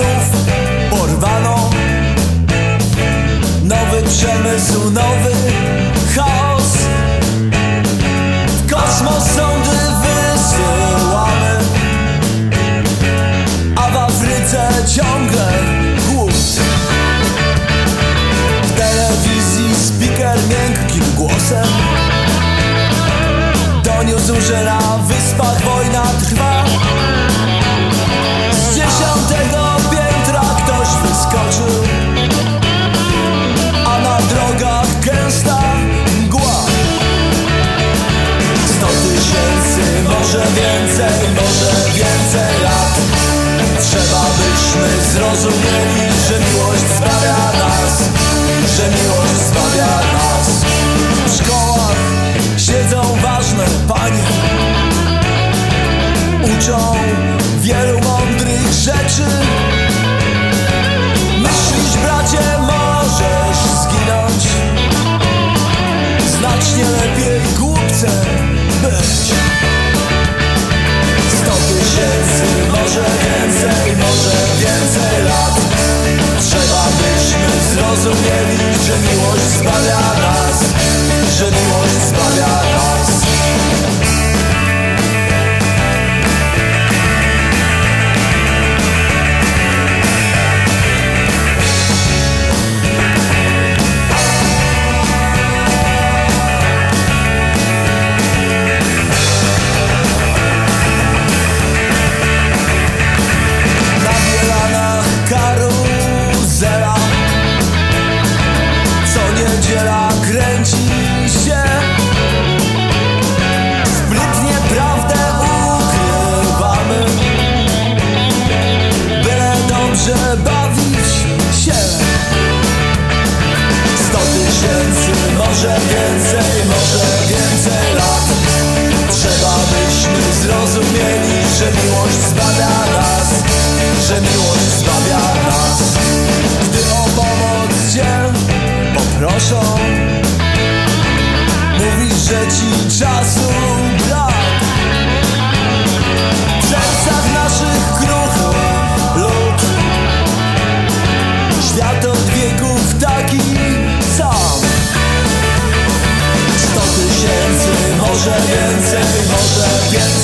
znów porwano Nowy przemysł, nowy chaos. W kosmos sądy wysyłamy. A w Afryce ciągle głód W telewizji speaker miękkim głosem. Doniósł, że na wyspach więcej, może więcej lat. Trzeba byśmy zrozumieli, że miłość zbawia nas Że miłość zbawia nas. W szkołach siedzą ważne panie. Uczą wielu mądrych rzeczy. Myślisz bracie, możesz zginąć. Znacznie lepiej głupcem być miłość zbawia nas Że miłość może więcej, może więcej lat. Trzeba byśmy zrozumieli, że miłość zbawia nas Że miłość zbawia nas. Gdy o pomoc cię poproszą Mówisz, że ci czasu może więcej, może więcej